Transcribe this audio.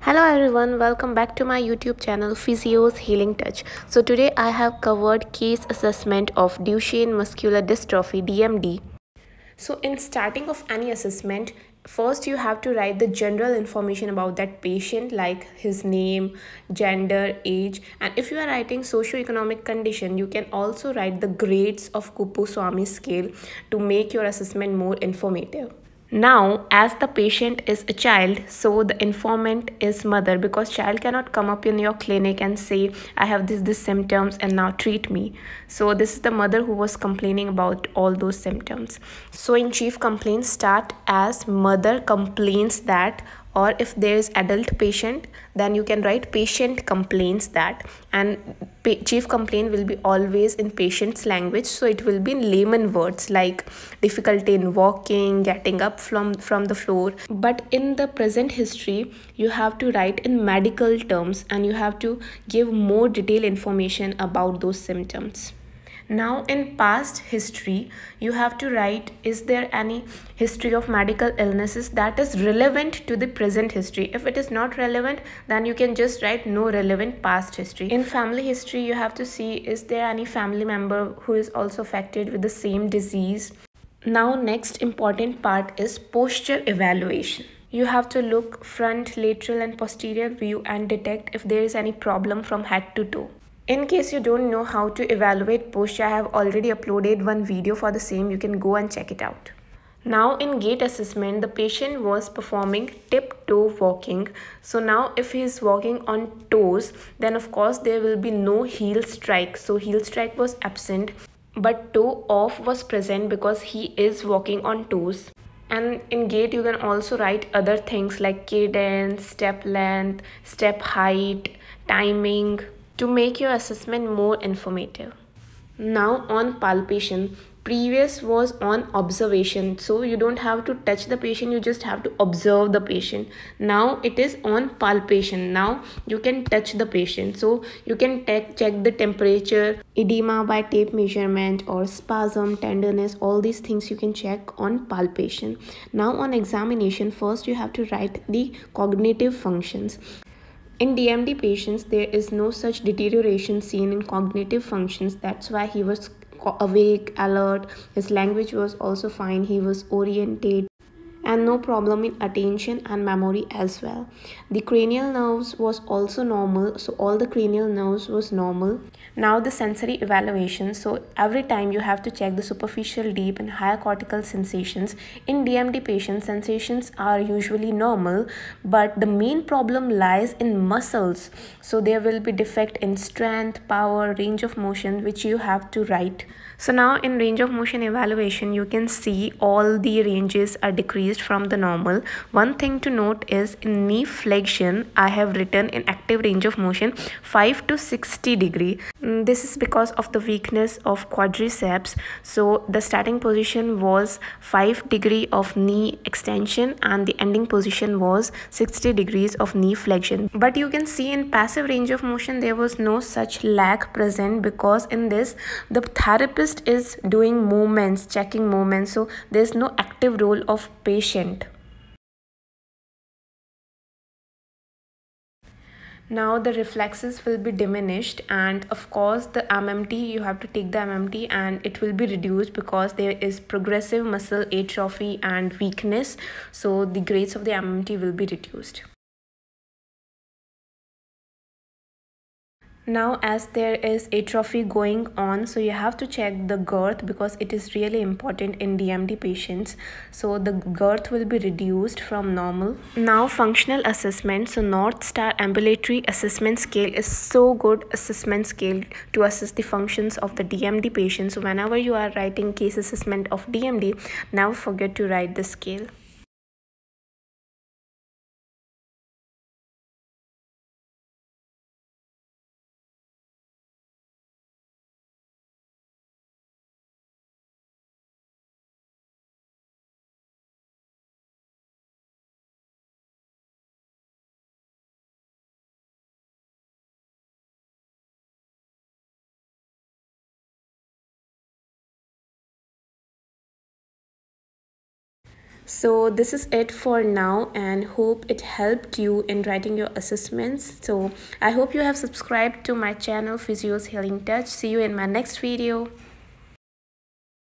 Hello everyone, welcome back to my YouTube channel Physio's Healing Touch. So today I have covered case assessment of Duchenne muscular dystrophy DMD. So in starting of any assessment, first you have to write the general information about that patient like his name gender age and if you are writing socio-economic condition you can also write the grades of Kuppuswamy scale to make your assessment more informative now as the patient is a child so the informant is mother. Because child cannot come up in your clinic and say i have this this symptoms and now treat me. So this is the mother who was complaining about all those symptoms. So in chief complaints start as mother complains that or if there is adult patient then you can write patient complains that. And chief complaint will be always in patient's language. So it will be in layman words like difficulty in walking getting up from from the floor. But in the present history you have to write in medical terms and you have to give more detailed information about those symptoms now in past history you have to write is there any history of medical illnesses that is relevant to the present history? If it is not relevant then you can just write no relevant past history. In family history you have to see is there any family member who is also affected with the same disease? Now next important part is posture evaluation. You have to look front lateral and posterior view and detect if there is any problem from head to toe in case you don't know how to evaluate posture, I have already uploaded one video for the same. You can go and check it out. Now in gait assessment, the patient was performing tip-toe walking. So now if he is walking on toes, then of course there will be no heel strike. So heel strike was absent, but toe off was present because he is walking on toes. And in gait, you can also write other things like cadence, step length, step height, timing, to make your assessment more informative. Now on palpation, previous was on observation. So you don't have to touch the patient you just have to observe the patient. Now it is on palpation. Now you can touch the patient. So you can check the temperature edema by tape measurement or spasm tenderness all these things you can check on palpation. Now on examination first you have to write the cognitive functions in DMD patients, there is no such deterioration seen in cognitive functions. That's why he was awake, alert. His language was also fine. He was oriented and no problem in attention and memory as well. The cranial nerves was also normal. So all the cranial nerves was normal. Now the sensory evaluation. So every time you have to check the superficial, deep and higher cortical sensations. In DMD patients, sensations are usually normal, but the main problem lies in muscles. So there will be defect in strength, power, range of motion, which you have to write. So now in range of motion evaluation, you can see all the ranges are decreased from the normal. One thing to note is in knee flexion, I have written in active range of motion 5 to 60 degree. Mm, this is because of the weakness of quadriceps. So the starting position was 5 degree of knee extension and the ending position was 60 degrees of knee flexion. But you can see in passive range of motion, there was no such lag present because in this, the therapist is doing movements checking movements so there's no active role of patient now the reflexes will be diminished and of course the MMT you have to take the MMT and it will be reduced because there is progressive muscle atrophy and weakness. So the grades of the MMT will be reduced now as there is atrophy going on so you have to check the girth because it is really important in DMD patients. So the girth will be reduced from normal. Now functional assessment. So North Star ambulatory assessment scale is so good assessment scale to assess the functions of the DMD patients. So whenever you are writing case assessment of DMD never forget to write the scale so this is it for now and hope it helped you in writing your assessments. So i hope you have subscribed to my channel physios healing touch. See you in my next video